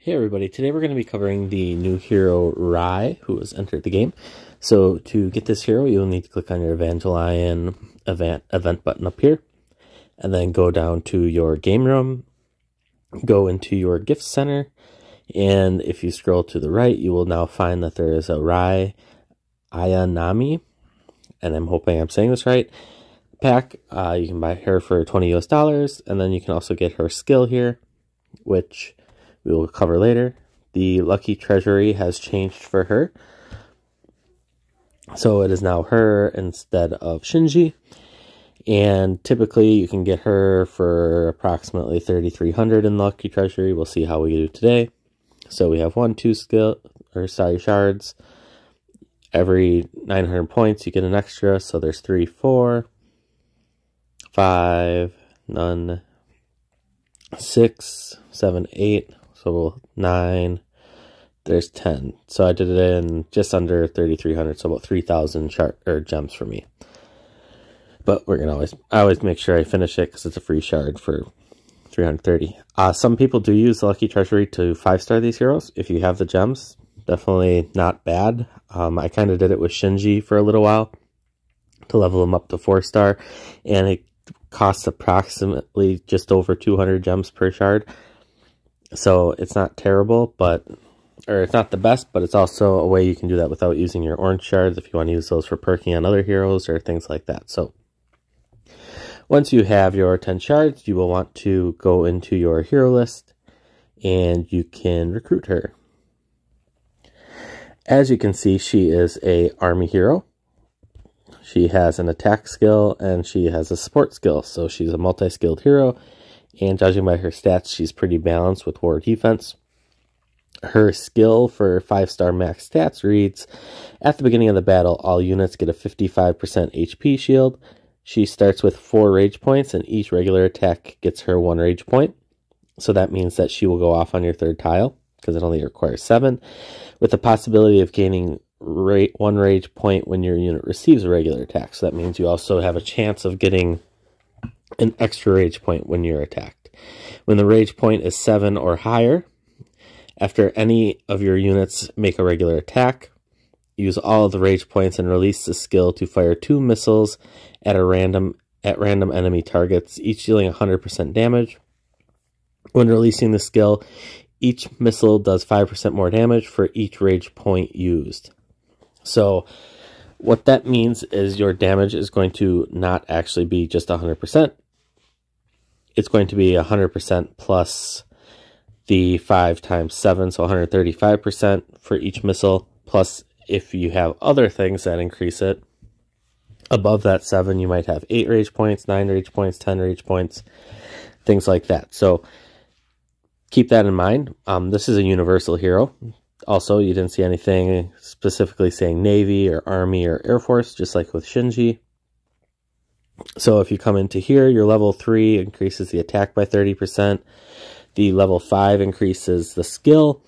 Hey everybody, today we're going to be covering the new hero Rei, who has entered the game. So to get this hero, you'll need to click on your Evangelion event, event button up here, and then go down to your game room, go into your gift center, and if you scroll to the right, you will now find that there is a Rei Ayanami, and I'm hoping I'm saying this right, pack. Uh, you can buy her for 20 US dollars, and then you can also get her skill here, which we will cover later. The Lucky Treasury has changed for her. So it is now her instead of Shinji. And typically you can get her for approximately 3,300 in Lucky Treasury. We'll see how we do today. So we have one, two skill, or sorry, shards. Every 900 points you get an extra. So there's three, four, five, none, six, seven, eight, so 9, there's 10. So I did it in just under 3,300, so about 3,000 chart or gems for me. But we're going to always, I always make sure I finish it because it's a free shard for 330. Uh, some people do use Lucky Treasury to 5-star these heroes. If you have the gems, definitely not bad. Um, I kind of did it with Shinji for a little while to level him up to 4-star. And it costs approximately just over 200 gems per shard. So it's not terrible, but or it's not the best, but it's also a way you can do that without using your orange shards if you want to use those for perking on other heroes or things like that. So once you have your 10 shards, you will want to go into your hero list and you can recruit her. As you can see, she is a army hero. She has an attack skill and she has a support skill. So she's a multi-skilled hero and judging by her stats, she's pretty balanced with war defense. Her skill for 5-star max stats reads, At the beginning of the battle, all units get a 55% HP shield. She starts with 4 rage points, and each regular attack gets her 1 rage point. So that means that she will go off on your third tile, because it only requires 7, with the possibility of gaining rate 1 rage point when your unit receives a regular attack. So that means you also have a chance of getting an extra rage point when you're attacked. When the rage point is 7 or higher, after any of your units make a regular attack, use all of the rage points and release the skill to fire two missiles at a random at random enemy targets, each dealing 100% damage. When releasing the skill, each missile does 5% more damage for each rage point used. So what that means is your damage is going to not actually be just 100%. It's going to be 100% plus the 5 times 7, so 135% for each missile. Plus, if you have other things that increase it, above that 7, you might have 8 rage points, 9 rage points, 10 rage points, things like that. So, keep that in mind. Um, this is a universal hero. Also, you didn't see anything specifically saying Navy or Army or Air Force, just like with Shinji. So if you come into here, your level 3 increases the attack by 30%. The level 5 increases the skill.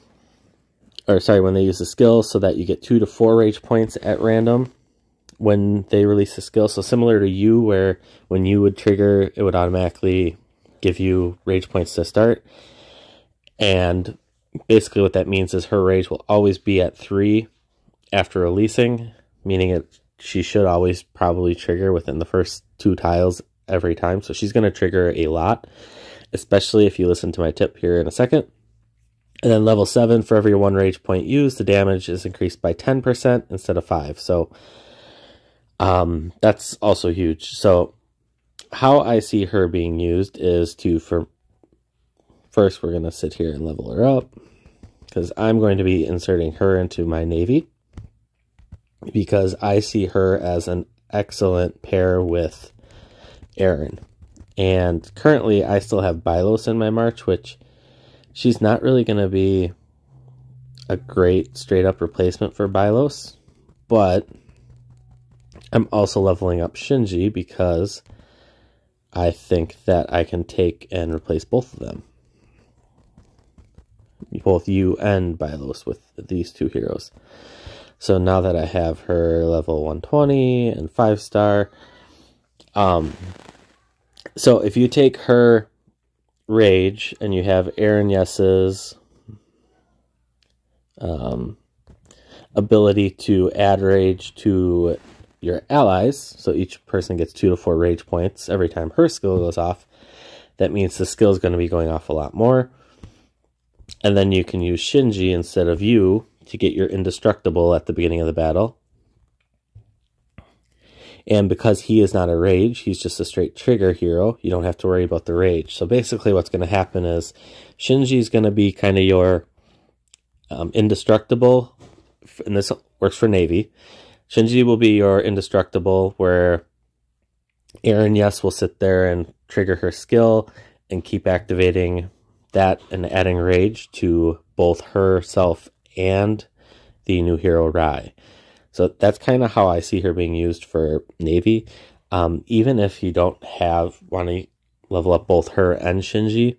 Or sorry, when they use the skill, so that you get 2 to 4 rage points at random when they release the skill. So similar to you, where when you would trigger, it would automatically give you rage points to start. And basically what that means is her rage will always be at 3 after releasing, meaning it she should always probably trigger within the first two tiles every time. So she's going to trigger a lot, especially if you listen to my tip here in a second. And then level 7, for every one rage point used, the damage is increased by 10% instead of 5. So um, that's also huge. So how I see her being used is to, for first we're going to sit here and level her up because I'm going to be inserting her into my Navy because I see her as an excellent pair with Eren. And currently I still have Bylos in my March, which she's not really going to be a great straight up replacement for Bylos, but I'm also leveling up Shinji because I think that I can take and replace both of them both you and Bylos with these two heroes. So now that I have her level 120 and 5 star, um, so if you take her Rage and you have Aaron Yes's um, ability to add rage to your allies. So each person gets two to four rage points every time her skill goes off. That means the skill is going to be going off a lot more. And then you can use Shinji instead of you to get your indestructible at the beginning of the battle. And because he is not a rage, he's just a straight trigger hero, you don't have to worry about the rage. So basically what's going to happen is Shinji is going to be kind of your um, indestructible, and this works for Navy. Shinji will be your indestructible, where Aaron, yes, will sit there and trigger her skill and keep activating that and adding rage to both herself and the new hero Rei. So that's kind of how I see her being used for Navy. Um, even if you don't have want to level up both her and Shinji,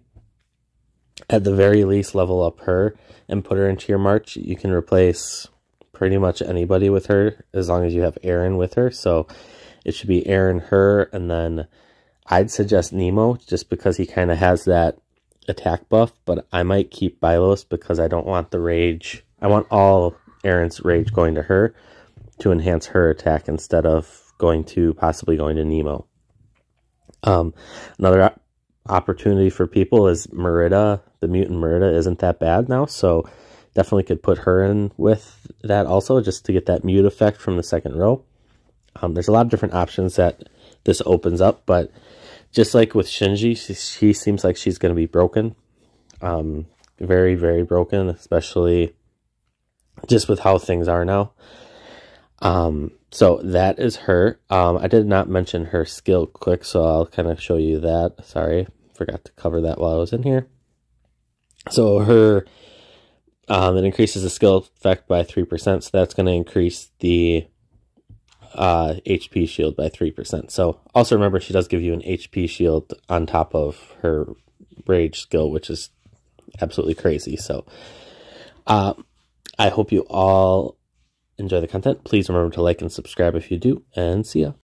at the very least level up her and put her into your march. You can replace pretty much anybody with her as long as you have Aaron with her. So it should be Aaron, her, and then I'd suggest Nemo just because he kind of has that attack buff, but I might keep Byllos because I don't want the rage. I want all Aaron's rage going to her to enhance her attack instead of going to possibly going to Nemo. Um, another opportunity for people is Merida. The mutant Merida isn't that bad now, so definitely could put her in with that also just to get that mute effect from the second row. Um, there's a lot of different options that this opens up, but just like with Shinji, she, she seems like she's going to be broken. Um, very, very broken, especially just with how things are now. Um, so that is her. Um, I did not mention her skill quick, so I'll kind of show you that. Sorry, forgot to cover that while I was in here. So her, um, it increases the skill effect by 3%, so that's going to increase the uh, HP shield by 3%. So also remember she does give you an HP shield on top of her rage skill, which is absolutely crazy. So uh, I hope you all enjoy the content. Please remember to like and subscribe if you do, and see ya.